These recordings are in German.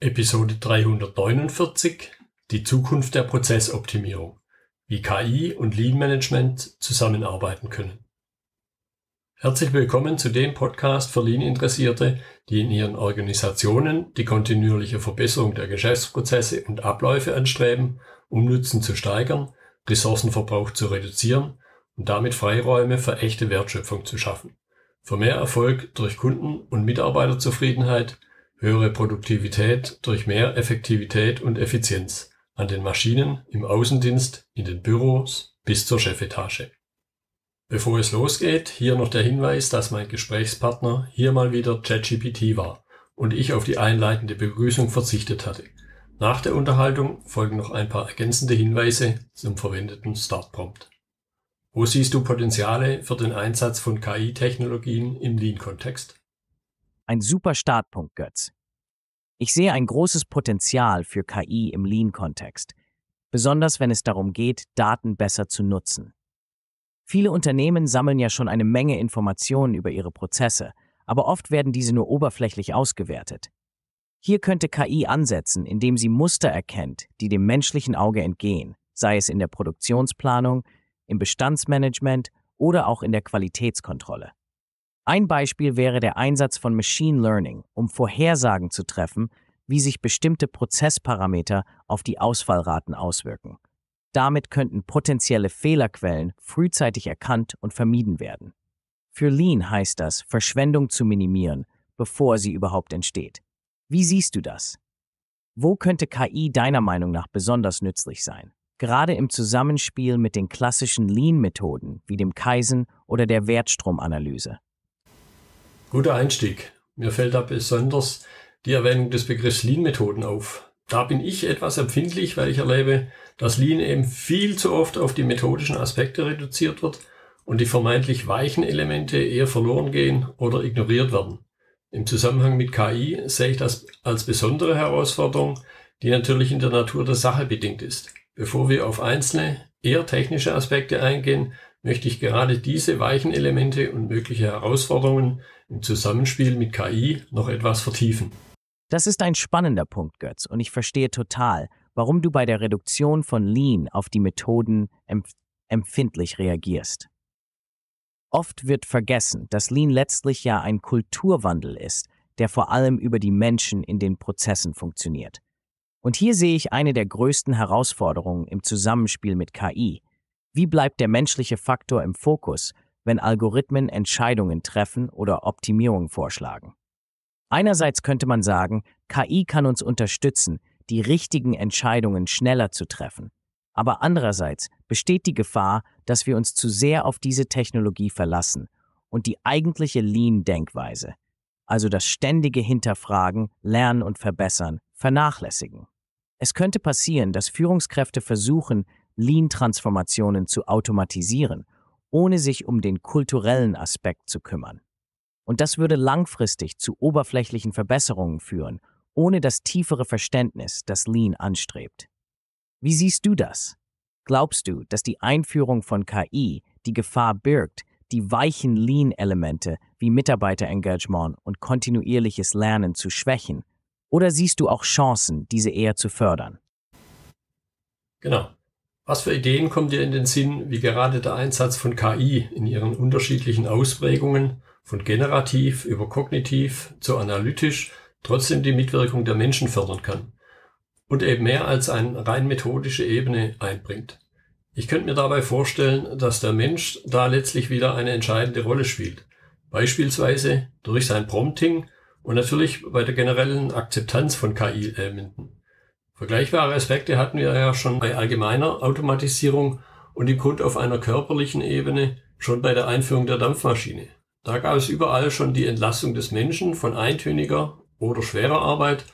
Episode 349 Die Zukunft der Prozessoptimierung. Wie KI und Lean Management zusammenarbeiten können. Herzlich willkommen zu dem Podcast für Lean-Interessierte, die in ihren Organisationen die kontinuierliche Verbesserung der Geschäftsprozesse und Abläufe anstreben, um Nutzen zu steigern, Ressourcenverbrauch zu reduzieren und damit Freiräume für echte Wertschöpfung zu schaffen. Für mehr Erfolg durch Kunden- und Mitarbeiterzufriedenheit höhere Produktivität durch mehr Effektivität und Effizienz an den Maschinen, im Außendienst, in den Büros bis zur Chefetage. Bevor es losgeht, hier noch der Hinweis, dass mein Gesprächspartner hier mal wieder ChatGPT war und ich auf die einleitende Begrüßung verzichtet hatte. Nach der Unterhaltung folgen noch ein paar ergänzende Hinweise zum verwendeten Startprompt. Wo siehst du Potenziale für den Einsatz von KI-Technologien im Lean-Kontext? Ein super Startpunkt, Götz. Ich sehe ein großes Potenzial für KI im Lean-Kontext, besonders wenn es darum geht, Daten besser zu nutzen. Viele Unternehmen sammeln ja schon eine Menge Informationen über ihre Prozesse, aber oft werden diese nur oberflächlich ausgewertet. Hier könnte KI ansetzen, indem sie Muster erkennt, die dem menschlichen Auge entgehen, sei es in der Produktionsplanung, im Bestandsmanagement oder auch in der Qualitätskontrolle. Ein Beispiel wäre der Einsatz von Machine Learning, um Vorhersagen zu treffen, wie sich bestimmte Prozessparameter auf die Ausfallraten auswirken. Damit könnten potenzielle Fehlerquellen frühzeitig erkannt und vermieden werden. Für Lean heißt das, Verschwendung zu minimieren, bevor sie überhaupt entsteht. Wie siehst du das? Wo könnte KI deiner Meinung nach besonders nützlich sein? Gerade im Zusammenspiel mit den klassischen Lean-Methoden wie dem Kaizen oder der Wertstromanalyse. Guter Einstieg. Mir fällt da besonders die Erwähnung des Begriffs Lean-Methoden auf. Da bin ich etwas empfindlich, weil ich erlebe, dass Lean eben viel zu oft auf die methodischen Aspekte reduziert wird und die vermeintlich weichen Elemente eher verloren gehen oder ignoriert werden. Im Zusammenhang mit KI sehe ich das als besondere Herausforderung, die natürlich in der Natur der Sache bedingt ist. Bevor wir auf einzelne, eher technische Aspekte eingehen, möchte ich gerade diese weichen Elemente und mögliche Herausforderungen im Zusammenspiel mit KI noch etwas vertiefen. Das ist ein spannender Punkt, Götz, und ich verstehe total, warum du bei der Reduktion von Lean auf die Methoden empf empfindlich reagierst. Oft wird vergessen, dass Lean letztlich ja ein Kulturwandel ist, der vor allem über die Menschen in den Prozessen funktioniert. Und hier sehe ich eine der größten Herausforderungen im Zusammenspiel mit KI. Wie bleibt der menschliche Faktor im Fokus, wenn Algorithmen Entscheidungen treffen oder Optimierungen vorschlagen. Einerseits könnte man sagen, KI kann uns unterstützen, die richtigen Entscheidungen schneller zu treffen. Aber andererseits besteht die Gefahr, dass wir uns zu sehr auf diese Technologie verlassen und die eigentliche Lean-Denkweise, also das ständige Hinterfragen, Lernen und Verbessern, vernachlässigen. Es könnte passieren, dass Führungskräfte versuchen, Lean-Transformationen zu automatisieren ohne sich um den kulturellen Aspekt zu kümmern. Und das würde langfristig zu oberflächlichen Verbesserungen führen, ohne das tiefere Verständnis, das Lean anstrebt. Wie siehst du das? Glaubst du, dass die Einführung von KI die Gefahr birgt, die weichen Lean-Elemente wie Mitarbeiterengagement und kontinuierliches Lernen zu schwächen? Oder siehst du auch Chancen, diese eher zu fördern? Genau. Was für Ideen kommt dir in den Sinn, wie gerade der Einsatz von KI in ihren unterschiedlichen Ausprägungen von generativ über kognitiv zu analytisch trotzdem die Mitwirkung der Menschen fördern kann und eben mehr als eine rein methodische Ebene einbringt? Ich könnte mir dabei vorstellen, dass der Mensch da letztlich wieder eine entscheidende Rolle spielt. Beispielsweise durch sein Prompting und natürlich bei der generellen Akzeptanz von KI-Elementen. Vergleichbare Aspekte hatten wir ja schon bei allgemeiner Automatisierung und im Grund auf einer körperlichen Ebene schon bei der Einführung der Dampfmaschine. Da gab es überall schon die Entlassung des Menschen von eintöniger oder schwerer Arbeit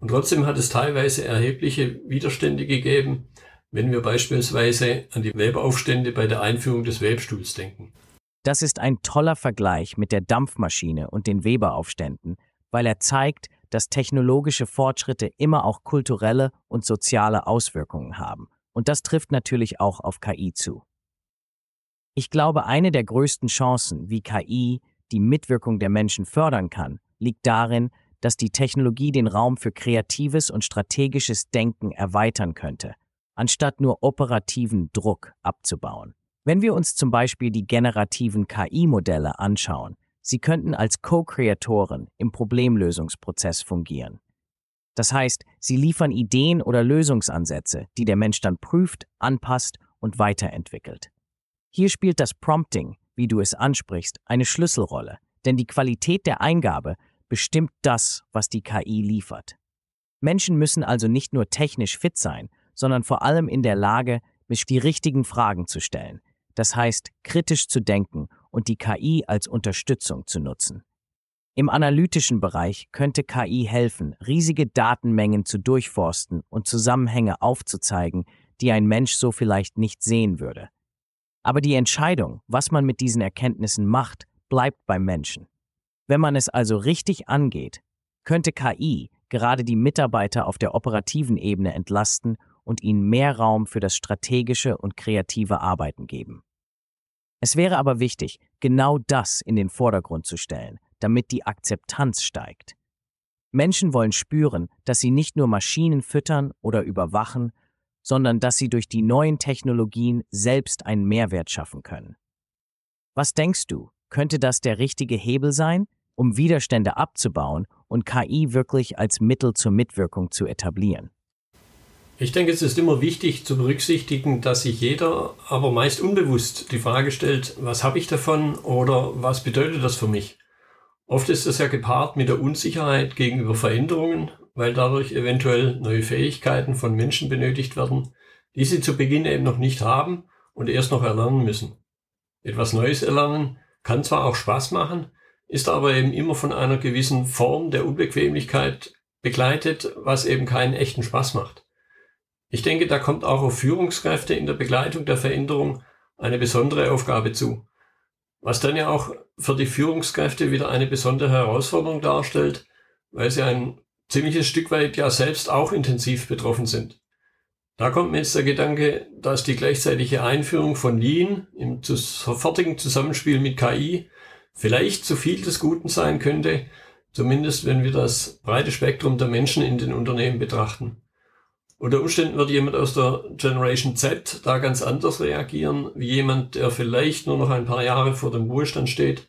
und trotzdem hat es teilweise erhebliche Widerstände gegeben, wenn wir beispielsweise an die Weberaufstände bei der Einführung des Webstuhls denken. Das ist ein toller Vergleich mit der Dampfmaschine und den Weberaufständen, weil er zeigt, dass technologische Fortschritte immer auch kulturelle und soziale Auswirkungen haben. Und das trifft natürlich auch auf KI zu. Ich glaube, eine der größten Chancen, wie KI die Mitwirkung der Menschen fördern kann, liegt darin, dass die Technologie den Raum für kreatives und strategisches Denken erweitern könnte, anstatt nur operativen Druck abzubauen. Wenn wir uns zum Beispiel die generativen KI-Modelle anschauen, sie könnten als Co-Kreatoren im Problemlösungsprozess fungieren. Das heißt, sie liefern Ideen oder Lösungsansätze, die der Mensch dann prüft, anpasst und weiterentwickelt. Hier spielt das Prompting, wie du es ansprichst, eine Schlüsselrolle, denn die Qualität der Eingabe bestimmt das, was die KI liefert. Menschen müssen also nicht nur technisch fit sein, sondern vor allem in der Lage, mich die richtigen Fragen zu stellen, das heißt kritisch zu denken und die KI als Unterstützung zu nutzen. Im analytischen Bereich könnte KI helfen, riesige Datenmengen zu durchforsten und Zusammenhänge aufzuzeigen, die ein Mensch so vielleicht nicht sehen würde. Aber die Entscheidung, was man mit diesen Erkenntnissen macht, bleibt beim Menschen. Wenn man es also richtig angeht, könnte KI gerade die Mitarbeiter auf der operativen Ebene entlasten und ihnen mehr Raum für das strategische und kreative Arbeiten geben. Es wäre aber wichtig, genau das in den Vordergrund zu stellen, damit die Akzeptanz steigt. Menschen wollen spüren, dass sie nicht nur Maschinen füttern oder überwachen, sondern dass sie durch die neuen Technologien selbst einen Mehrwert schaffen können. Was denkst du, könnte das der richtige Hebel sein, um Widerstände abzubauen und KI wirklich als Mittel zur Mitwirkung zu etablieren? Ich denke, es ist immer wichtig zu berücksichtigen, dass sich jeder, aber meist unbewusst, die Frage stellt, was habe ich davon oder was bedeutet das für mich? Oft ist das ja gepaart mit der Unsicherheit gegenüber Veränderungen, weil dadurch eventuell neue Fähigkeiten von Menschen benötigt werden, die sie zu Beginn eben noch nicht haben und erst noch erlernen müssen. Etwas Neues erlernen kann zwar auch Spaß machen, ist aber eben immer von einer gewissen Form der Unbequemlichkeit begleitet, was eben keinen echten Spaß macht. Ich denke, da kommt auch auf Führungskräfte in der Begleitung der Veränderung eine besondere Aufgabe zu. Was dann ja auch für die Führungskräfte wieder eine besondere Herausforderung darstellt, weil sie ein ziemliches Stück weit ja selbst auch intensiv betroffen sind. Da kommt mir jetzt der Gedanke, dass die gleichzeitige Einführung von Lean im sofortigen Zusammenspiel mit KI vielleicht zu viel des Guten sein könnte, zumindest wenn wir das breite Spektrum der Menschen in den Unternehmen betrachten. Unter Umständen wird jemand aus der Generation Z da ganz anders reagieren, wie jemand, der vielleicht nur noch ein paar Jahre vor dem Ruhestand steht,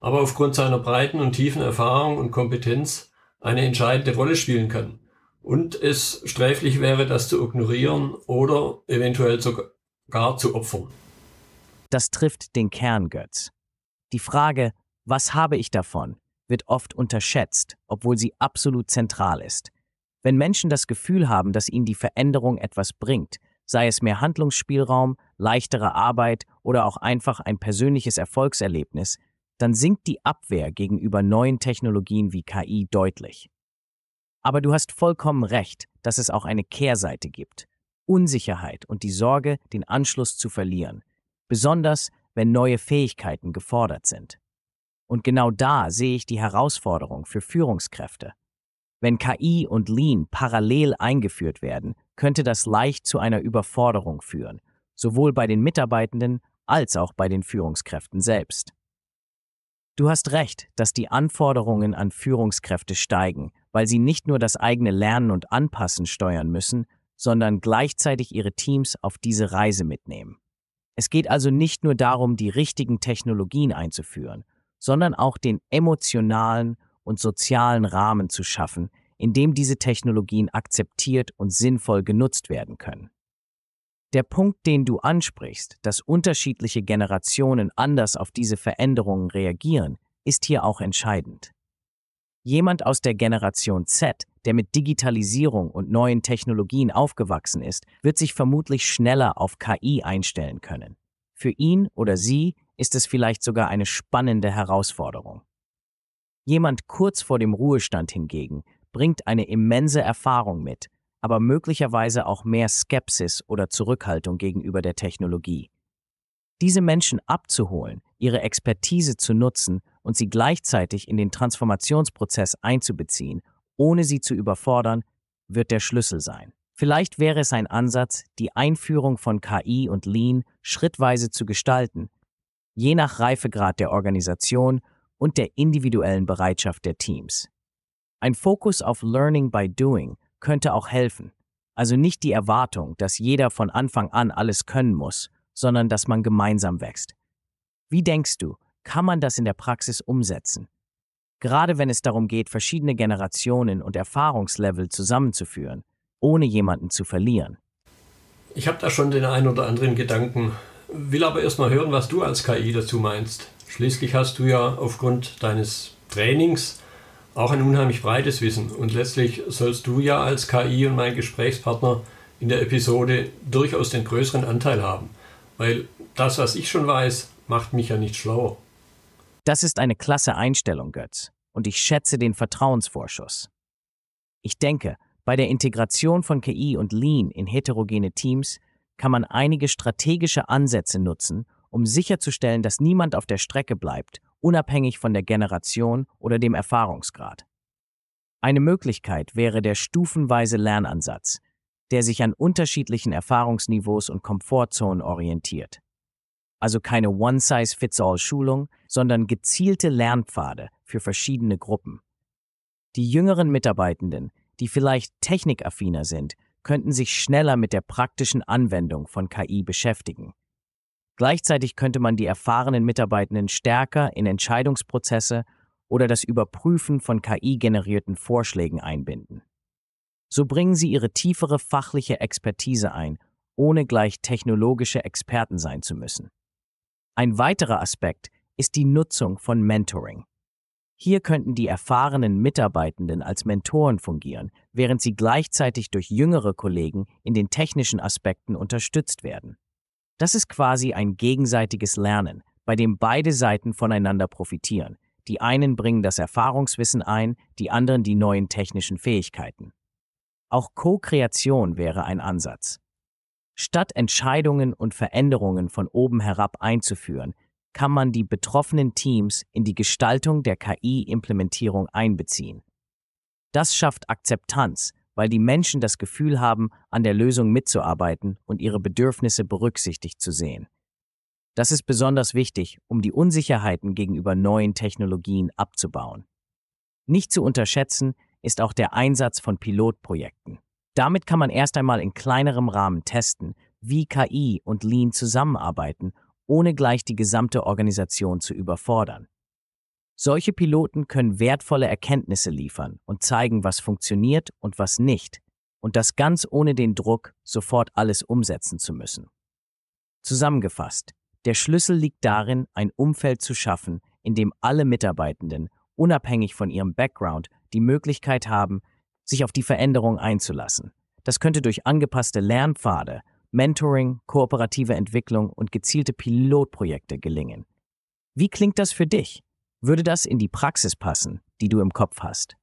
aber aufgrund seiner breiten und tiefen Erfahrung und Kompetenz eine entscheidende Rolle spielen kann. Und es sträflich wäre, das zu ignorieren oder eventuell sogar zu opfern. Das trifft den Kern, Götz. Die Frage, was habe ich davon, wird oft unterschätzt, obwohl sie absolut zentral ist. Wenn Menschen das Gefühl haben, dass ihnen die Veränderung etwas bringt, sei es mehr Handlungsspielraum, leichtere Arbeit oder auch einfach ein persönliches Erfolgserlebnis, dann sinkt die Abwehr gegenüber neuen Technologien wie KI deutlich. Aber du hast vollkommen recht, dass es auch eine Kehrseite gibt. Unsicherheit und die Sorge, den Anschluss zu verlieren, besonders wenn neue Fähigkeiten gefordert sind. Und genau da sehe ich die Herausforderung für Führungskräfte. Wenn KI und Lean parallel eingeführt werden, könnte das leicht zu einer Überforderung führen, sowohl bei den Mitarbeitenden als auch bei den Führungskräften selbst. Du hast recht, dass die Anforderungen an Führungskräfte steigen, weil sie nicht nur das eigene Lernen und Anpassen steuern müssen, sondern gleichzeitig ihre Teams auf diese Reise mitnehmen. Es geht also nicht nur darum, die richtigen Technologien einzuführen, sondern auch den emotionalen und sozialen Rahmen zu schaffen, in dem diese Technologien akzeptiert und sinnvoll genutzt werden können. Der Punkt, den du ansprichst, dass unterschiedliche Generationen anders auf diese Veränderungen reagieren, ist hier auch entscheidend. Jemand aus der Generation Z, der mit Digitalisierung und neuen Technologien aufgewachsen ist, wird sich vermutlich schneller auf KI einstellen können. Für ihn oder sie ist es vielleicht sogar eine spannende Herausforderung. Jemand kurz vor dem Ruhestand hingegen bringt eine immense Erfahrung mit, aber möglicherweise auch mehr Skepsis oder Zurückhaltung gegenüber der Technologie. Diese Menschen abzuholen, ihre Expertise zu nutzen und sie gleichzeitig in den Transformationsprozess einzubeziehen, ohne sie zu überfordern, wird der Schlüssel sein. Vielleicht wäre es ein Ansatz, die Einführung von KI und Lean schrittweise zu gestalten, je nach Reifegrad der Organisation und der individuellen Bereitschaft der Teams. Ein Fokus auf Learning by Doing könnte auch helfen. Also nicht die Erwartung, dass jeder von Anfang an alles können muss, sondern dass man gemeinsam wächst. Wie denkst du, kann man das in der Praxis umsetzen? Gerade wenn es darum geht, verschiedene Generationen und Erfahrungslevel zusammenzuführen, ohne jemanden zu verlieren. Ich habe da schon den ein oder anderen Gedanken, will aber erstmal hören, was du als KI dazu meinst. Schließlich hast du ja aufgrund deines Trainings auch ein unheimlich breites Wissen und letztlich sollst du ja als KI und mein Gesprächspartner in der Episode durchaus den größeren Anteil haben, weil das, was ich schon weiß, macht mich ja nicht schlauer. Das ist eine klasse Einstellung, Götz, und ich schätze den Vertrauensvorschuss. Ich denke, bei der Integration von KI und Lean in heterogene Teams kann man einige strategische Ansätze nutzen, um sicherzustellen, dass niemand auf der Strecke bleibt unabhängig von der Generation oder dem Erfahrungsgrad. Eine Möglichkeit wäre der stufenweise Lernansatz, der sich an unterschiedlichen Erfahrungsniveaus und Komfortzonen orientiert. Also keine One-Size-Fits-All-Schulung, sondern gezielte Lernpfade für verschiedene Gruppen. Die jüngeren Mitarbeitenden, die vielleicht technikaffiner sind, könnten sich schneller mit der praktischen Anwendung von KI beschäftigen. Gleichzeitig könnte man die erfahrenen Mitarbeitenden stärker in Entscheidungsprozesse oder das Überprüfen von KI-generierten Vorschlägen einbinden. So bringen sie ihre tiefere fachliche Expertise ein, ohne gleich technologische Experten sein zu müssen. Ein weiterer Aspekt ist die Nutzung von Mentoring. Hier könnten die erfahrenen Mitarbeitenden als Mentoren fungieren, während sie gleichzeitig durch jüngere Kollegen in den technischen Aspekten unterstützt werden. Das ist quasi ein gegenseitiges Lernen, bei dem beide Seiten voneinander profitieren. Die einen bringen das Erfahrungswissen ein, die anderen die neuen technischen Fähigkeiten. Auch Co-Kreation wäre ein Ansatz. Statt Entscheidungen und Veränderungen von oben herab einzuführen, kann man die betroffenen Teams in die Gestaltung der KI-Implementierung einbeziehen. Das schafft Akzeptanz weil die Menschen das Gefühl haben, an der Lösung mitzuarbeiten und ihre Bedürfnisse berücksichtigt zu sehen. Das ist besonders wichtig, um die Unsicherheiten gegenüber neuen Technologien abzubauen. Nicht zu unterschätzen ist auch der Einsatz von Pilotprojekten. Damit kann man erst einmal in kleinerem Rahmen testen, wie KI und Lean zusammenarbeiten, ohne gleich die gesamte Organisation zu überfordern. Solche Piloten können wertvolle Erkenntnisse liefern und zeigen, was funktioniert und was nicht, und das ganz ohne den Druck, sofort alles umsetzen zu müssen. Zusammengefasst, der Schlüssel liegt darin, ein Umfeld zu schaffen, in dem alle Mitarbeitenden, unabhängig von ihrem Background, die Möglichkeit haben, sich auf die Veränderung einzulassen. Das könnte durch angepasste Lernpfade, Mentoring, kooperative Entwicklung und gezielte Pilotprojekte gelingen. Wie klingt das für dich? Würde das in die Praxis passen, die du im Kopf hast?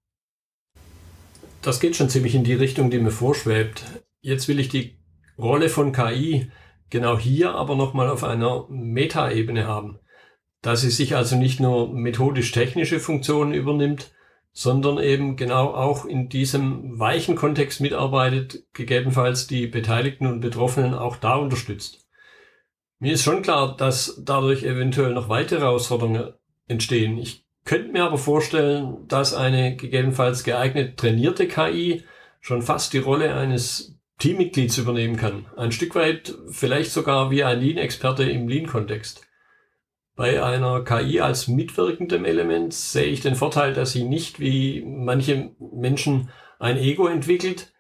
Das geht schon ziemlich in die Richtung, die mir vorschwebt. Jetzt will ich die Rolle von KI genau hier aber nochmal auf einer Metaebene haben, dass sie sich also nicht nur methodisch-technische Funktionen übernimmt, sondern eben genau auch in diesem weichen Kontext mitarbeitet, gegebenenfalls die Beteiligten und Betroffenen auch da unterstützt. Mir ist schon klar, dass dadurch eventuell noch weitere Herausforderungen entstehen. Ich könnte mir aber vorstellen, dass eine gegebenenfalls geeignete trainierte KI schon fast die Rolle eines Teammitglieds übernehmen kann. Ein Stück weit vielleicht sogar wie ein Lean-Experte im Lean-Kontext. Bei einer KI als mitwirkendem Element sehe ich den Vorteil, dass sie nicht wie manche Menschen ein Ego entwickelt,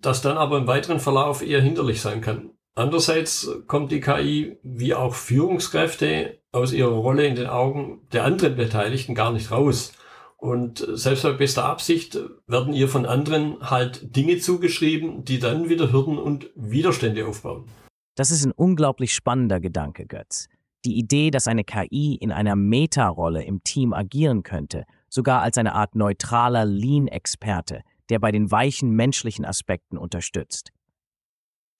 das dann aber im weiteren Verlauf eher hinderlich sein kann. Andererseits kommt die KI wie auch Führungskräfte aus ihrer Rolle in den Augen der anderen Beteiligten gar nicht raus. Und selbst bei bester Absicht werden ihr von anderen halt Dinge zugeschrieben, die dann wieder Hürden und Widerstände aufbauen. Das ist ein unglaublich spannender Gedanke, Götz. Die Idee, dass eine KI in einer Meta-Rolle im Team agieren könnte, sogar als eine Art neutraler Lean-Experte, der bei den weichen menschlichen Aspekten unterstützt.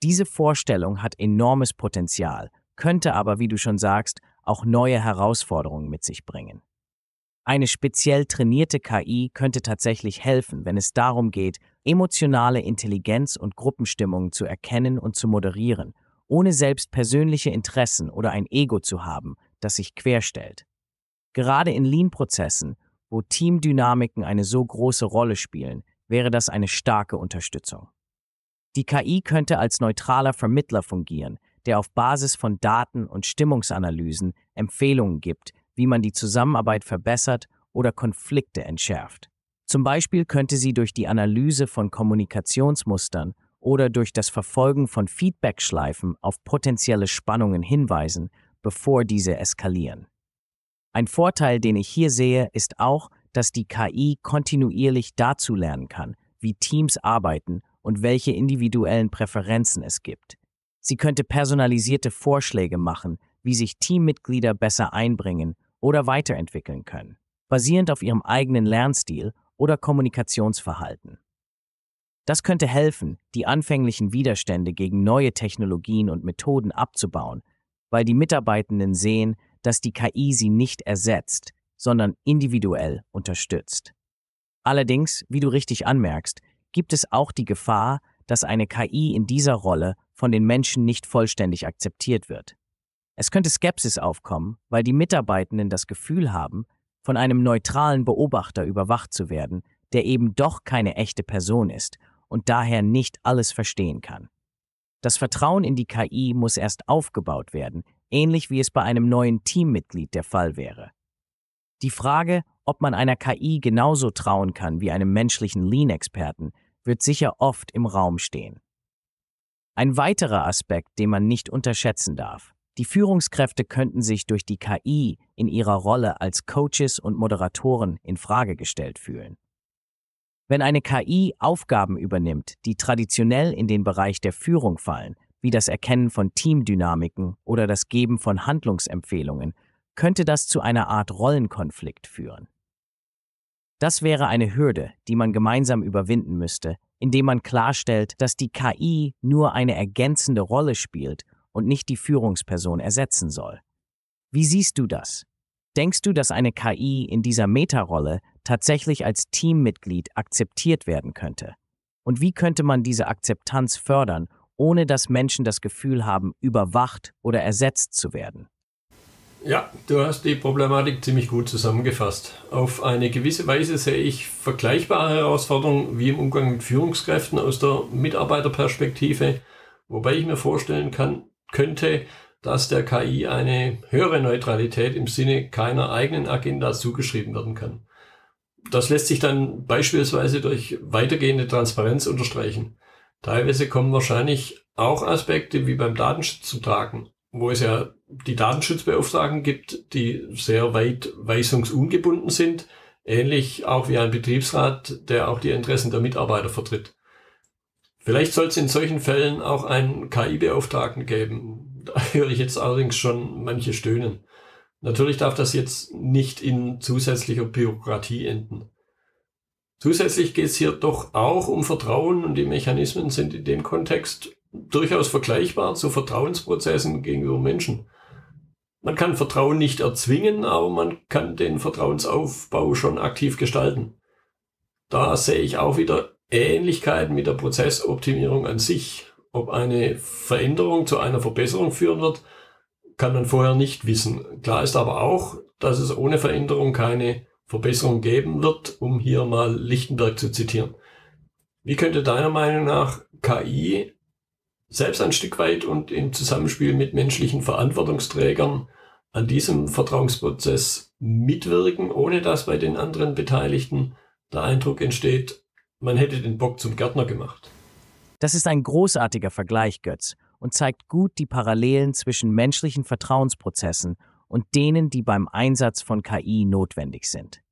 Diese Vorstellung hat enormes Potenzial, könnte aber, wie du schon sagst, auch neue Herausforderungen mit sich bringen. Eine speziell trainierte KI könnte tatsächlich helfen, wenn es darum geht, emotionale Intelligenz und Gruppenstimmungen zu erkennen und zu moderieren, ohne selbst persönliche Interessen oder ein Ego zu haben, das sich querstellt. Gerade in Lean-Prozessen, wo Teamdynamiken eine so große Rolle spielen, wäre das eine starke Unterstützung. Die KI könnte als neutraler Vermittler fungieren, der auf Basis von Daten und Stimmungsanalysen Empfehlungen gibt, wie man die Zusammenarbeit verbessert oder Konflikte entschärft. Zum Beispiel könnte sie durch die Analyse von Kommunikationsmustern oder durch das Verfolgen von Feedbackschleifen auf potenzielle Spannungen hinweisen, bevor diese eskalieren. Ein Vorteil, den ich hier sehe, ist auch, dass die KI kontinuierlich dazu lernen kann, wie Teams arbeiten und welche individuellen Präferenzen es gibt. Sie könnte personalisierte Vorschläge machen, wie sich Teammitglieder besser einbringen oder weiterentwickeln können, basierend auf ihrem eigenen Lernstil oder Kommunikationsverhalten. Das könnte helfen, die anfänglichen Widerstände gegen neue Technologien und Methoden abzubauen, weil die Mitarbeitenden sehen, dass die KI sie nicht ersetzt, sondern individuell unterstützt. Allerdings, wie du richtig anmerkst, gibt es auch die Gefahr, dass eine KI in dieser Rolle von den Menschen nicht vollständig akzeptiert wird. Es könnte Skepsis aufkommen, weil die Mitarbeitenden das Gefühl haben, von einem neutralen Beobachter überwacht zu werden, der eben doch keine echte Person ist und daher nicht alles verstehen kann. Das Vertrauen in die KI muss erst aufgebaut werden, ähnlich wie es bei einem neuen Teammitglied der Fall wäre. Die Frage, ob man einer KI genauso trauen kann wie einem menschlichen Lean-Experten, wird sicher oft im Raum stehen. Ein weiterer Aspekt, den man nicht unterschätzen darf. Die Führungskräfte könnten sich durch die KI in ihrer Rolle als Coaches und Moderatoren in Frage gestellt fühlen. Wenn eine KI Aufgaben übernimmt, die traditionell in den Bereich der Führung fallen, wie das Erkennen von Teamdynamiken oder das Geben von Handlungsempfehlungen, könnte das zu einer Art Rollenkonflikt führen. Das wäre eine Hürde, die man gemeinsam überwinden müsste, indem man klarstellt, dass die KI nur eine ergänzende Rolle spielt und nicht die Führungsperson ersetzen soll. Wie siehst du das? Denkst du, dass eine KI in dieser Metarolle tatsächlich als Teammitglied akzeptiert werden könnte? Und wie könnte man diese Akzeptanz fördern, ohne dass Menschen das Gefühl haben, überwacht oder ersetzt zu werden? Ja, du hast die Problematik ziemlich gut zusammengefasst. Auf eine gewisse Weise sehe ich vergleichbare Herausforderungen wie im Umgang mit Führungskräften aus der Mitarbeiterperspektive, wobei ich mir vorstellen kann, könnte, dass der KI eine höhere Neutralität im Sinne keiner eigenen Agenda zugeschrieben werden kann. Das lässt sich dann beispielsweise durch weitergehende Transparenz unterstreichen. Teilweise kommen wahrscheinlich auch Aspekte wie beim Datenschutz zu tragen, wo es ja die Datenschutzbeauftragten gibt, die sehr weit weisungsungebunden sind, ähnlich auch wie ein Betriebsrat, der auch die Interessen der Mitarbeiter vertritt. Vielleicht soll es in solchen Fällen auch einen KI-Beauftragten geben, da höre ich jetzt allerdings schon manche stöhnen. Natürlich darf das jetzt nicht in zusätzlicher Bürokratie enden. Zusätzlich geht es hier doch auch um Vertrauen und die Mechanismen sind in dem Kontext durchaus vergleichbar zu Vertrauensprozessen gegenüber Menschen. Man kann Vertrauen nicht erzwingen, aber man kann den Vertrauensaufbau schon aktiv gestalten. Da sehe ich auch wieder Ähnlichkeiten mit der Prozessoptimierung an sich. Ob eine Veränderung zu einer Verbesserung führen wird, kann man vorher nicht wissen. Klar ist aber auch, dass es ohne Veränderung keine Verbesserung geben wird, um hier mal Lichtenberg zu zitieren. Wie könnte deiner Meinung nach KI selbst ein Stück weit und im Zusammenspiel mit menschlichen Verantwortungsträgern an diesem Vertrauensprozess mitwirken, ohne dass bei den anderen Beteiligten der Eindruck entsteht, man hätte den Bock zum Gärtner gemacht? Das ist ein großartiger Vergleich, Götz, und zeigt gut die Parallelen zwischen menschlichen Vertrauensprozessen und denen, die beim Einsatz von KI notwendig sind.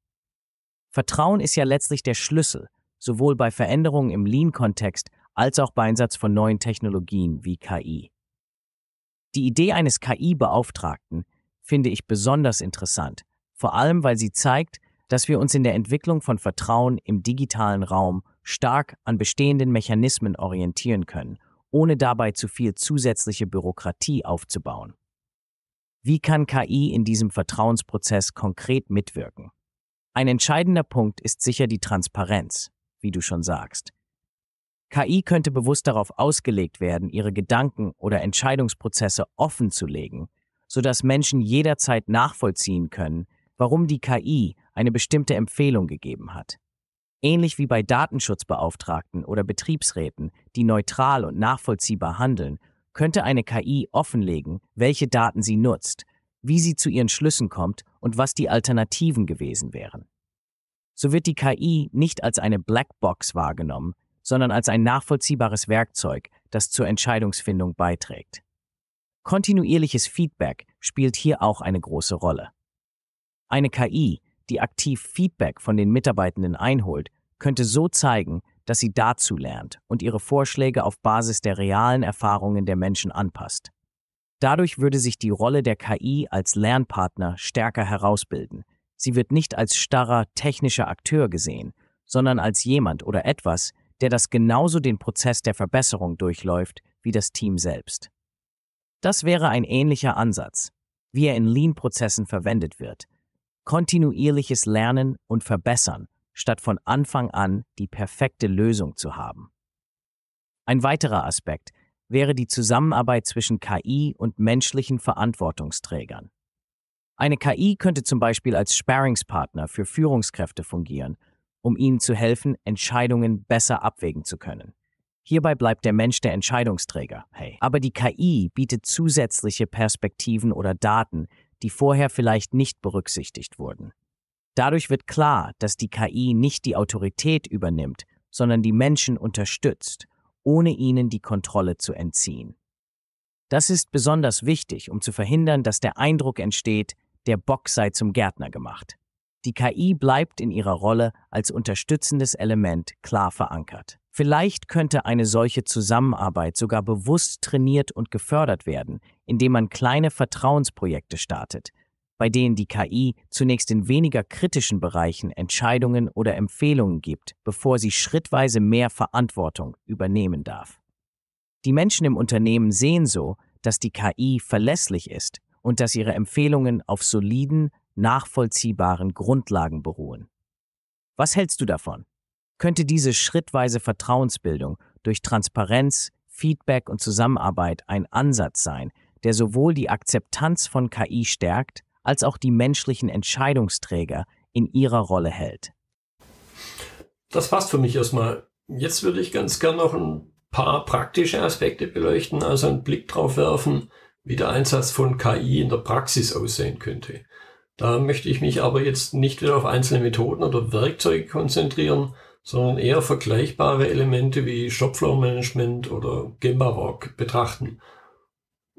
Vertrauen ist ja letztlich der Schlüssel, sowohl bei Veränderungen im Lean-Kontext als auch bei Einsatz von neuen Technologien wie KI. Die Idee eines KI-Beauftragten finde ich besonders interessant, vor allem weil sie zeigt, dass wir uns in der Entwicklung von Vertrauen im digitalen Raum stark an bestehenden Mechanismen orientieren können, ohne dabei zu viel zusätzliche Bürokratie aufzubauen. Wie kann KI in diesem Vertrauensprozess konkret mitwirken? Ein entscheidender Punkt ist sicher die Transparenz, wie du schon sagst. KI könnte bewusst darauf ausgelegt werden, ihre Gedanken oder Entscheidungsprozesse offen zu legen, sodass Menschen jederzeit nachvollziehen können, warum die KI eine bestimmte Empfehlung gegeben hat. Ähnlich wie bei Datenschutzbeauftragten oder Betriebsräten, die neutral und nachvollziehbar handeln, könnte eine KI offenlegen, welche Daten sie nutzt, wie sie zu ihren Schlüssen kommt und was die Alternativen gewesen wären. So wird die KI nicht als eine Blackbox wahrgenommen, sondern als ein nachvollziehbares Werkzeug, das zur Entscheidungsfindung beiträgt. Kontinuierliches Feedback spielt hier auch eine große Rolle. Eine KI, die aktiv Feedback von den Mitarbeitenden einholt, könnte so zeigen, dass sie dazu lernt und ihre Vorschläge auf Basis der realen Erfahrungen der Menschen anpasst. Dadurch würde sich die Rolle der KI als Lernpartner stärker herausbilden. Sie wird nicht als starrer technischer Akteur gesehen, sondern als jemand oder etwas, der das genauso den Prozess der Verbesserung durchläuft wie das Team selbst. Das wäre ein ähnlicher Ansatz, wie er in Lean-Prozessen verwendet wird. Kontinuierliches Lernen und Verbessern, statt von Anfang an die perfekte Lösung zu haben. Ein weiterer Aspekt wäre die Zusammenarbeit zwischen KI und menschlichen Verantwortungsträgern. Eine KI könnte zum Beispiel als Sparringspartner für Führungskräfte fungieren, um ihnen zu helfen, Entscheidungen besser abwägen zu können. Hierbei bleibt der Mensch der Entscheidungsträger. Hey. Aber die KI bietet zusätzliche Perspektiven oder Daten, die vorher vielleicht nicht berücksichtigt wurden. Dadurch wird klar, dass die KI nicht die Autorität übernimmt, sondern die Menschen unterstützt ohne ihnen die Kontrolle zu entziehen. Das ist besonders wichtig, um zu verhindern, dass der Eindruck entsteht, der Bock sei zum Gärtner gemacht. Die KI bleibt in ihrer Rolle als unterstützendes Element klar verankert. Vielleicht könnte eine solche Zusammenarbeit sogar bewusst trainiert und gefördert werden, indem man kleine Vertrauensprojekte startet, bei denen die KI zunächst in weniger kritischen Bereichen Entscheidungen oder Empfehlungen gibt, bevor sie schrittweise mehr Verantwortung übernehmen darf. Die Menschen im Unternehmen sehen so, dass die KI verlässlich ist und dass ihre Empfehlungen auf soliden, nachvollziehbaren Grundlagen beruhen. Was hältst du davon? Könnte diese schrittweise Vertrauensbildung durch Transparenz, Feedback und Zusammenarbeit ein Ansatz sein, der sowohl die Akzeptanz von KI stärkt, als auch die menschlichen Entscheidungsträger in ihrer Rolle hält. Das passt für mich erstmal. Jetzt würde ich ganz gern noch ein paar praktische Aspekte beleuchten, also einen Blick drauf werfen, wie der Einsatz von KI in der Praxis aussehen könnte. Da möchte ich mich aber jetzt nicht wieder auf einzelne Methoden oder Werkzeuge konzentrieren, sondern eher vergleichbare Elemente wie Shopfloor Management oder Gemba Walk betrachten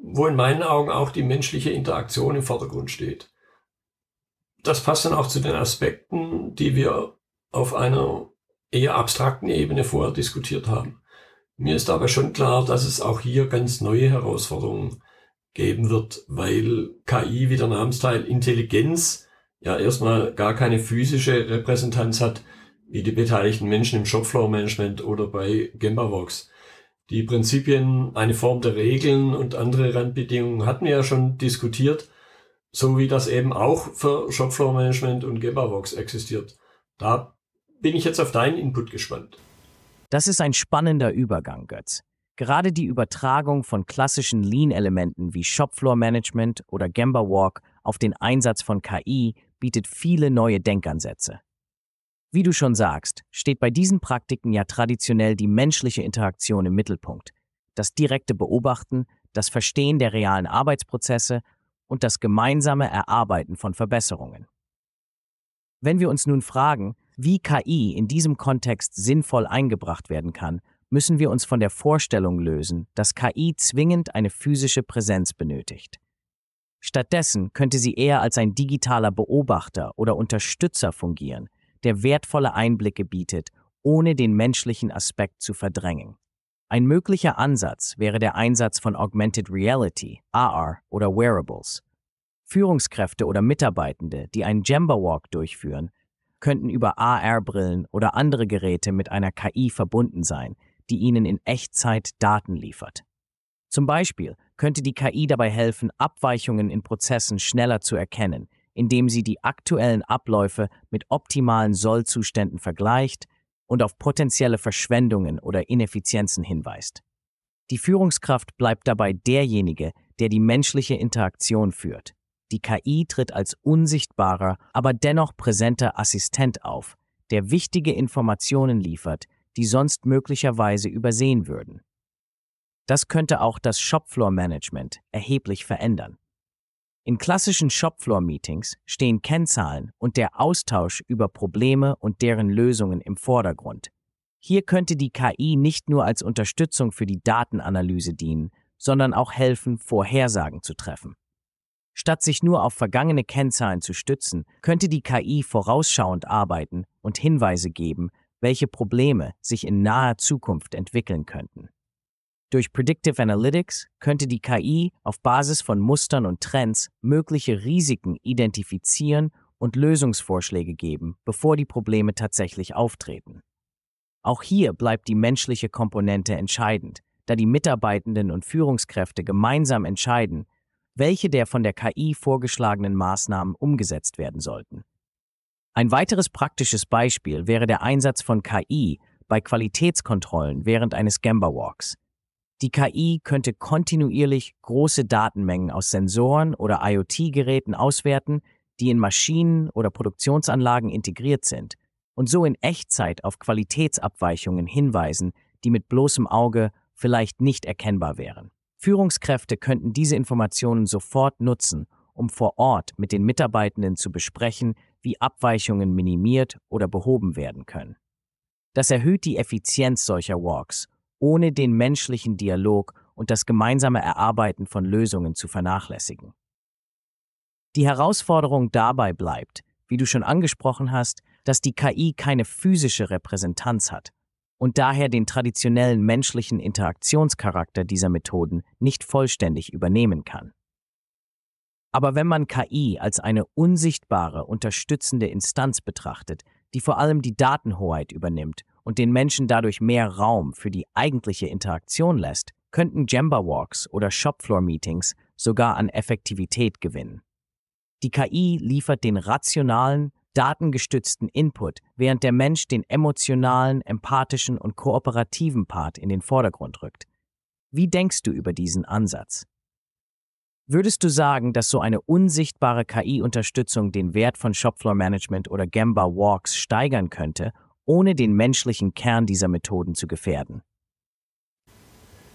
wo in meinen Augen auch die menschliche Interaktion im Vordergrund steht. Das passt dann auch zu den Aspekten, die wir auf einer eher abstrakten Ebene vorher diskutiert haben. Mir ist aber schon klar, dass es auch hier ganz neue Herausforderungen geben wird, weil KI, wie der Namensteil Intelligenz, ja erstmal gar keine physische Repräsentanz hat, wie die beteiligten Menschen im Shopfloor-Management oder bei Gembavox. Die Prinzipien, eine Form der Regeln und andere Randbedingungen hatten wir ja schon diskutiert, so wie das eben auch für Shopfloor Management und Gebavox existiert. Da bin ich jetzt auf deinen Input gespannt. Das ist ein spannender Übergang, Götz. Gerade die Übertragung von klassischen Lean-Elementen wie Shopfloor Management oder Gemba Walk auf den Einsatz von KI bietet viele neue Denkansätze. Wie du schon sagst, steht bei diesen Praktiken ja traditionell die menschliche Interaktion im Mittelpunkt, das direkte Beobachten, das Verstehen der realen Arbeitsprozesse und das gemeinsame Erarbeiten von Verbesserungen. Wenn wir uns nun fragen, wie KI in diesem Kontext sinnvoll eingebracht werden kann, müssen wir uns von der Vorstellung lösen, dass KI zwingend eine physische Präsenz benötigt. Stattdessen könnte sie eher als ein digitaler Beobachter oder Unterstützer fungieren, der wertvolle Einblicke bietet, ohne den menschlichen Aspekt zu verdrängen. Ein möglicher Ansatz wäre der Einsatz von Augmented Reality, AR oder Wearables. Führungskräfte oder Mitarbeitende, die einen Gemba Walk durchführen, könnten über AR-Brillen oder andere Geräte mit einer KI verbunden sein, die ihnen in Echtzeit Daten liefert. Zum Beispiel könnte die KI dabei helfen, Abweichungen in Prozessen schneller zu erkennen, indem sie die aktuellen Abläufe mit optimalen Sollzuständen vergleicht und auf potenzielle Verschwendungen oder Ineffizienzen hinweist. Die Führungskraft bleibt dabei derjenige, der die menschliche Interaktion führt. die KI tritt als unsichtbarer, aber dennoch präsenter Assistent auf, der wichtige Informationen liefert, die sonst möglicherweise übersehen würden. Das könnte auch das Shopfloor-Management erheblich verändern. In klassischen Shopfloor-Meetings stehen Kennzahlen und der Austausch über Probleme und deren Lösungen im Vordergrund. Hier könnte die KI nicht nur als Unterstützung für die Datenanalyse dienen, sondern auch helfen, Vorhersagen zu treffen. Statt sich nur auf vergangene Kennzahlen zu stützen, könnte die KI vorausschauend arbeiten und Hinweise geben, welche Probleme sich in naher Zukunft entwickeln könnten. Durch Predictive Analytics könnte die KI auf Basis von Mustern und Trends mögliche Risiken identifizieren und Lösungsvorschläge geben, bevor die Probleme tatsächlich auftreten. Auch hier bleibt die menschliche Komponente entscheidend, da die Mitarbeitenden und Führungskräfte gemeinsam entscheiden, welche der von der KI vorgeschlagenen Maßnahmen umgesetzt werden sollten. Ein weiteres praktisches Beispiel wäre der Einsatz von KI bei Qualitätskontrollen während eines Gamba Walks. Die KI könnte kontinuierlich große Datenmengen aus Sensoren oder IoT-Geräten auswerten, die in Maschinen oder Produktionsanlagen integriert sind und so in Echtzeit auf Qualitätsabweichungen hinweisen, die mit bloßem Auge vielleicht nicht erkennbar wären. Führungskräfte könnten diese Informationen sofort nutzen, um vor Ort mit den Mitarbeitenden zu besprechen, wie Abweichungen minimiert oder behoben werden können. Das erhöht die Effizienz solcher Walks, ohne den menschlichen Dialog und das gemeinsame Erarbeiten von Lösungen zu vernachlässigen. Die Herausforderung dabei bleibt, wie du schon angesprochen hast, dass die KI keine physische Repräsentanz hat und daher den traditionellen menschlichen Interaktionscharakter dieser Methoden nicht vollständig übernehmen kann. Aber wenn man KI als eine unsichtbare, unterstützende Instanz betrachtet, die vor allem die Datenhoheit übernimmt und den Menschen dadurch mehr Raum für die eigentliche Interaktion lässt, könnten Jamba Walks oder Shopfloor Meetings sogar an Effektivität gewinnen. Die KI liefert den rationalen, datengestützten Input, während der Mensch den emotionalen, empathischen und kooperativen Part in den Vordergrund rückt. Wie denkst du über diesen Ansatz? Würdest du sagen, dass so eine unsichtbare KI-Unterstützung den Wert von Shopfloor Management oder Gamba Walks steigern könnte, ohne den menschlichen Kern dieser Methoden zu gefährden?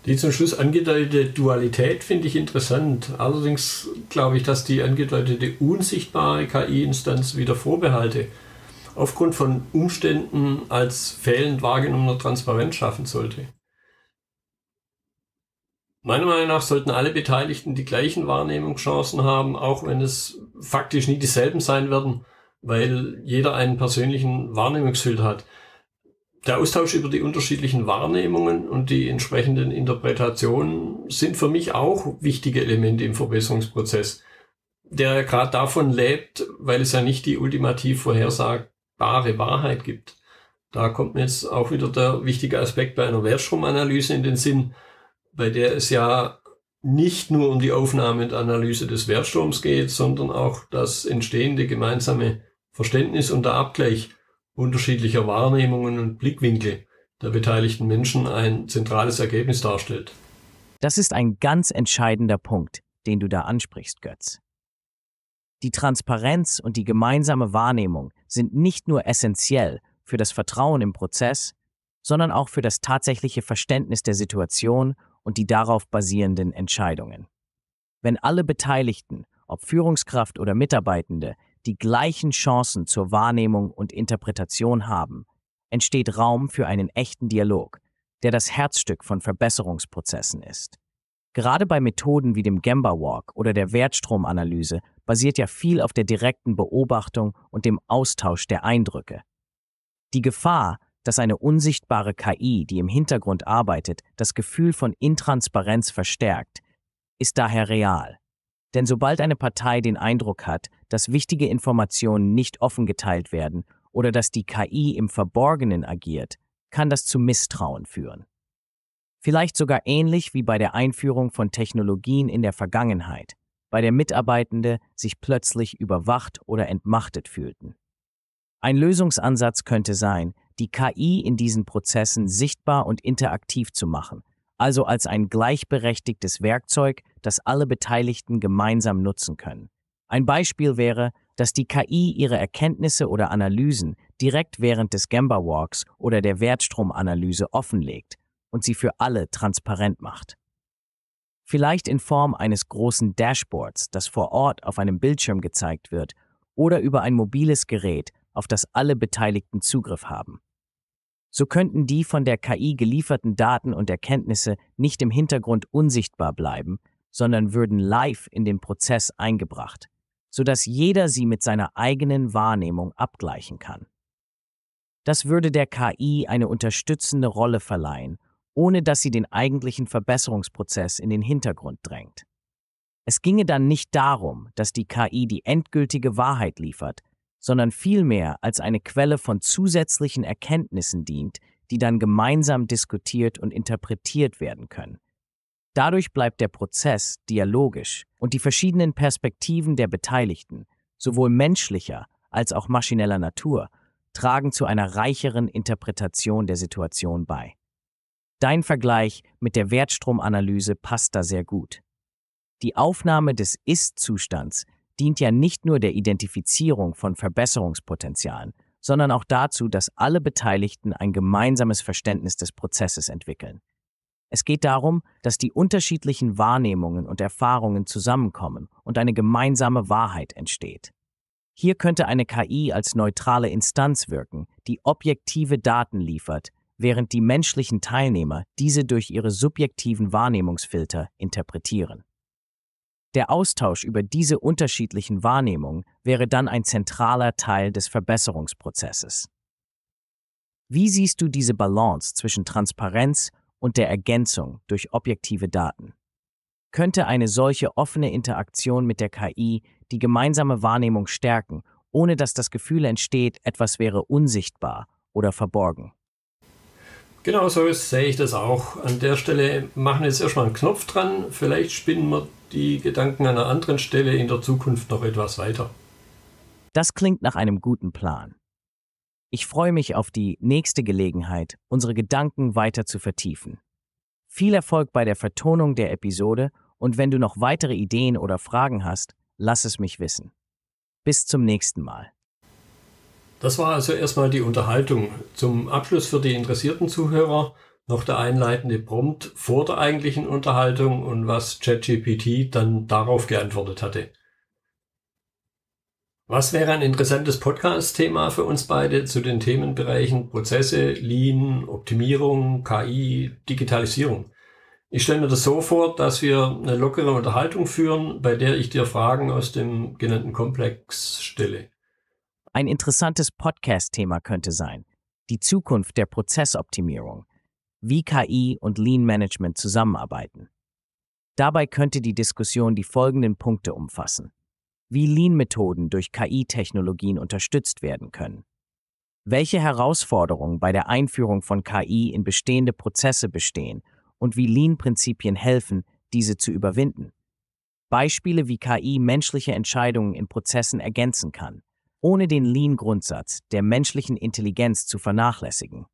Die zum Schluss angedeutete Dualität finde ich interessant. Allerdings glaube ich, dass die angedeutete unsichtbare KI-Instanz wieder Vorbehalte aufgrund von Umständen als fehlend wahrgenommener Transparenz schaffen sollte. Meiner Meinung nach sollten alle Beteiligten die gleichen Wahrnehmungschancen haben, auch wenn es faktisch nie dieselben sein werden, weil jeder einen persönlichen Wahrnehmungsfilter hat der Austausch über die unterschiedlichen Wahrnehmungen und die entsprechenden Interpretationen sind für mich auch wichtige Elemente im Verbesserungsprozess, der gerade davon lebt, weil es ja nicht die ultimativ vorhersagbare Wahrheit gibt. Da kommt mir jetzt auch wieder der wichtige Aspekt bei einer Wertstromanalyse in den Sinn, bei der es ja nicht nur um die Aufnahme und Analyse des Wertstroms geht, sondern auch das entstehende gemeinsame Verständnis und der Abgleich unterschiedlicher Wahrnehmungen und Blickwinkel der beteiligten Menschen ein zentrales Ergebnis darstellt. Das ist ein ganz entscheidender Punkt, den du da ansprichst, Götz. Die Transparenz und die gemeinsame Wahrnehmung sind nicht nur essentiell für das Vertrauen im Prozess, sondern auch für das tatsächliche Verständnis der Situation und die darauf basierenden Entscheidungen. Wenn alle Beteiligten, ob Führungskraft oder Mitarbeitende, die gleichen Chancen zur Wahrnehmung und Interpretation haben, entsteht Raum für einen echten Dialog, der das Herzstück von Verbesserungsprozessen ist. Gerade bei Methoden wie dem Gemba Walk oder der Wertstromanalyse basiert ja viel auf der direkten Beobachtung und dem Austausch der Eindrücke. Die Gefahr, dass eine unsichtbare KI, die im Hintergrund arbeitet, das Gefühl von Intransparenz verstärkt, ist daher real. Denn sobald eine Partei den Eindruck hat, dass wichtige Informationen nicht offen geteilt werden oder dass die KI im Verborgenen agiert, kann das zu Misstrauen führen. Vielleicht sogar ähnlich wie bei der Einführung von Technologien in der Vergangenheit, bei der Mitarbeitende sich plötzlich überwacht oder entmachtet fühlten. Ein Lösungsansatz könnte sein, die KI in diesen Prozessen sichtbar und interaktiv zu machen, also als ein gleichberechtigtes Werkzeug, das alle Beteiligten gemeinsam nutzen können. Ein Beispiel wäre, dass die KI ihre Erkenntnisse oder Analysen direkt während des Gemba Walks oder der Wertstromanalyse offenlegt und sie für alle transparent macht. Vielleicht in Form eines großen Dashboards, das vor Ort auf einem Bildschirm gezeigt wird, oder über ein mobiles Gerät, auf das alle Beteiligten Zugriff haben. So könnten die von der KI gelieferten Daten und Erkenntnisse nicht im Hintergrund unsichtbar bleiben, sondern würden live in den Prozess eingebracht, sodass jeder sie mit seiner eigenen Wahrnehmung abgleichen kann. Das würde der KI eine unterstützende Rolle verleihen ohne dass sie den eigentlichen Verbesserungsprozess in den Hintergrund drängt. Es ginge dann nicht darum, dass die KI die endgültige Wahrheit liefert, sondern vielmehr als eine Quelle von zusätzlichen Erkenntnissen dient, die dann gemeinsam diskutiert und interpretiert werden können. Dadurch bleibt der Prozess dialogisch und die verschiedenen Perspektiven der Beteiligten, sowohl menschlicher als auch maschineller Natur, tragen zu einer reicheren Interpretation der Situation bei. Dein Vergleich mit der Wertstromanalyse passt da sehr gut. Die Aufnahme des Ist-Zustands dient ja nicht nur der Identifizierung von Verbesserungspotenzialen, sondern auch dazu, dass alle Beteiligten ein gemeinsames Verständnis des Prozesses entwickeln. Es geht darum, dass die unterschiedlichen Wahrnehmungen und Erfahrungen zusammenkommen und eine gemeinsame Wahrheit entsteht. Hier könnte eine KI als neutrale Instanz wirken, die objektive Daten liefert, während die menschlichen Teilnehmer diese durch ihre subjektiven Wahrnehmungsfilter interpretieren. Der Austausch über diese unterschiedlichen Wahrnehmungen wäre dann ein zentraler Teil des Verbesserungsprozesses. Wie siehst du diese Balance zwischen Transparenz und der Ergänzung durch objektive Daten? Könnte eine solche offene Interaktion mit der KI die gemeinsame Wahrnehmung stärken, ohne dass das Gefühl entsteht, etwas wäre unsichtbar oder verborgen? Genau so sehe ich das auch. An der Stelle machen wir jetzt erstmal einen Knopf dran. Vielleicht spinnen wir die Gedanken an einer anderen Stelle in der Zukunft noch etwas weiter. Das klingt nach einem guten Plan. Ich freue mich auf die nächste Gelegenheit, unsere Gedanken weiter zu vertiefen. Viel Erfolg bei der Vertonung der Episode und wenn du noch weitere Ideen oder Fragen hast, lass es mich wissen. Bis zum nächsten Mal. Das war also erstmal die Unterhaltung. Zum Abschluss für die interessierten Zuhörer noch der einleitende Prompt vor der eigentlichen Unterhaltung und was ChatGPT dann darauf geantwortet hatte. Was wäre ein interessantes Podcast-Thema für uns beide zu den Themenbereichen Prozesse, Lean, Optimierung, KI, Digitalisierung? Ich stelle mir das so vor, dass wir eine lockere Unterhaltung führen, bei der ich dir Fragen aus dem genannten Komplex stelle. Ein interessantes Podcast-Thema könnte sein die Zukunft der Prozessoptimierung, wie KI und Lean Management zusammenarbeiten. Dabei könnte die Diskussion die folgenden Punkte umfassen. Wie Lean-Methoden durch KI-Technologien unterstützt werden können. Welche Herausforderungen bei der Einführung von KI in bestehende Prozesse bestehen und wie Lean-Prinzipien helfen, diese zu überwinden. Beispiele, wie KI menschliche Entscheidungen in Prozessen ergänzen kann ohne den Lean-Grundsatz der menschlichen Intelligenz zu vernachlässigen.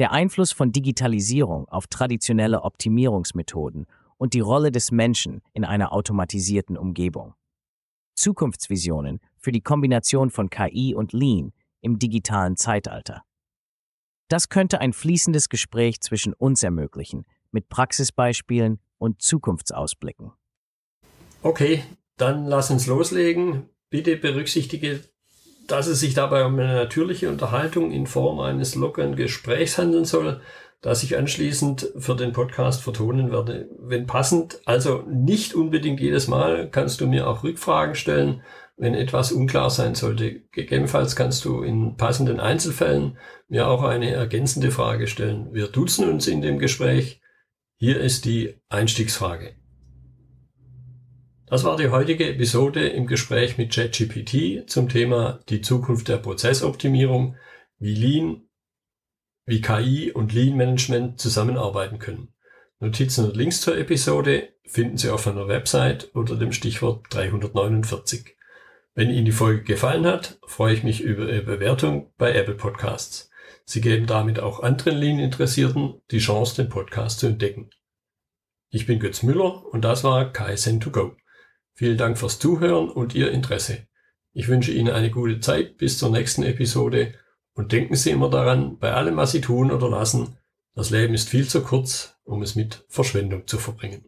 Der Einfluss von Digitalisierung auf traditionelle Optimierungsmethoden und die Rolle des Menschen in einer automatisierten Umgebung. Zukunftsvisionen für die Kombination von KI und Lean im digitalen Zeitalter. Das könnte ein fließendes Gespräch zwischen uns ermöglichen, mit Praxisbeispielen und Zukunftsausblicken. Okay, dann lass uns loslegen. Bitte berücksichtige dass es sich dabei um eine natürliche Unterhaltung in Form eines lockeren Gesprächs handeln soll, das ich anschließend für den Podcast vertonen werde. Wenn passend, also nicht unbedingt jedes Mal, kannst du mir auch Rückfragen stellen, wenn etwas unklar sein sollte. Gegebenenfalls kannst du in passenden Einzelfällen mir auch eine ergänzende Frage stellen. Wir duzen uns in dem Gespräch. Hier ist die Einstiegsfrage. Das war die heutige Episode im Gespräch mit ChatGPT zum Thema die Zukunft der Prozessoptimierung, wie Lean, wie KI und Lean Management zusammenarbeiten können. Notizen und Links zur Episode finden Sie auf meiner Website unter dem Stichwort 349. Wenn Ihnen die Folge gefallen hat, freue ich mich über Ihre Bewertung bei Apple Podcasts. Sie geben damit auch anderen Lean-Interessierten die Chance, den Podcast zu entdecken. Ich bin Götz Müller und das war Kaizen 2 go. Vielen Dank fürs Zuhören und Ihr Interesse. Ich wünsche Ihnen eine gute Zeit bis zur nächsten Episode und denken Sie immer daran, bei allem, was Sie tun oder lassen, das Leben ist viel zu kurz, um es mit Verschwendung zu verbringen.